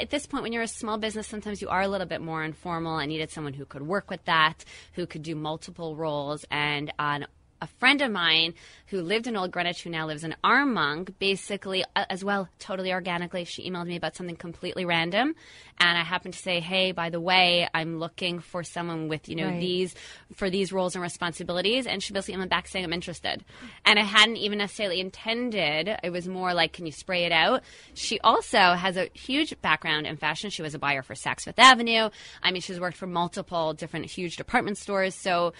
at this point, when you're a small business, sometimes you are a little bit more informal. I needed someone who could work with that, who could do multiple roles, and on a friend of mine who lived in Old Greenwich, who now lives in Armonk, basically, uh, as well, totally organically, she emailed me about something completely random. And I happened to say, hey, by the way, I'm looking for someone with, you know, Right. these, for these roles and responsibilities. And she basically emailed back saying, I'm interested. And I hadn't even necessarily intended. It was more like, can you spray it out? She also has a huge background in fashion. She was a buyer for Saks Fifth Avenue. I mean, she's worked for multiple different huge department stores. So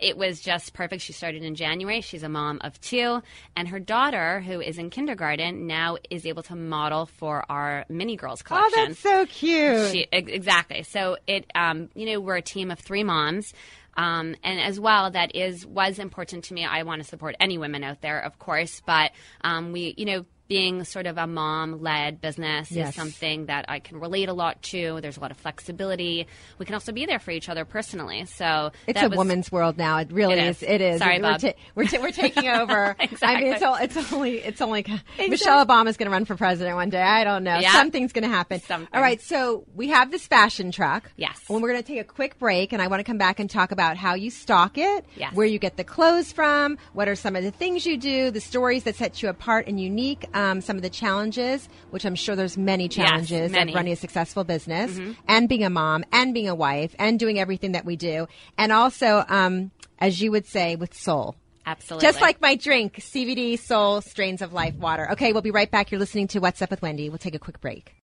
it was just perfect. She started in January. She's a mom of two, and her daughter, who is in kindergarten, now is able to model for our mini girls collection. Oh, that's so cute. She, exactly. So it, um, you know, we're a team of three moms. Um, and as well, that is was important to me. I want to support any women out there, of course, but um, we, you know, being sort of a mom-led business Yes. is something that I can relate a lot to. There's a lot of flexibility. We can also be there for each other personally. So It's a was- woman's world now. It really It is. is. It is. Sorry, we're Bob. ta- we're, ta- we're taking over. I mean, it's, all, it's only it's only Michelle Obama's going to run for president one day. I don't know. Yeah. Something's going to happen. Something. All right. So we have this fashion truck. Yes. And we're going to take a quick break, and I want to come back and talk about how you stock it, Yes. where you get the clothes from, what are some of the things you do, the stories that set you apart and unique, um, some of the challenges, which I'm sure there's many challenges many. of running a successful business, and being a mom, and being a wife, and doing everything that we do, and also, um, as you would say, with soul. Absolutely. Just like my drink, CBD Soul Strains of Life Water. Okay, we'll be right back. You're listening to What's Up with Wendy. We'll take a quick break.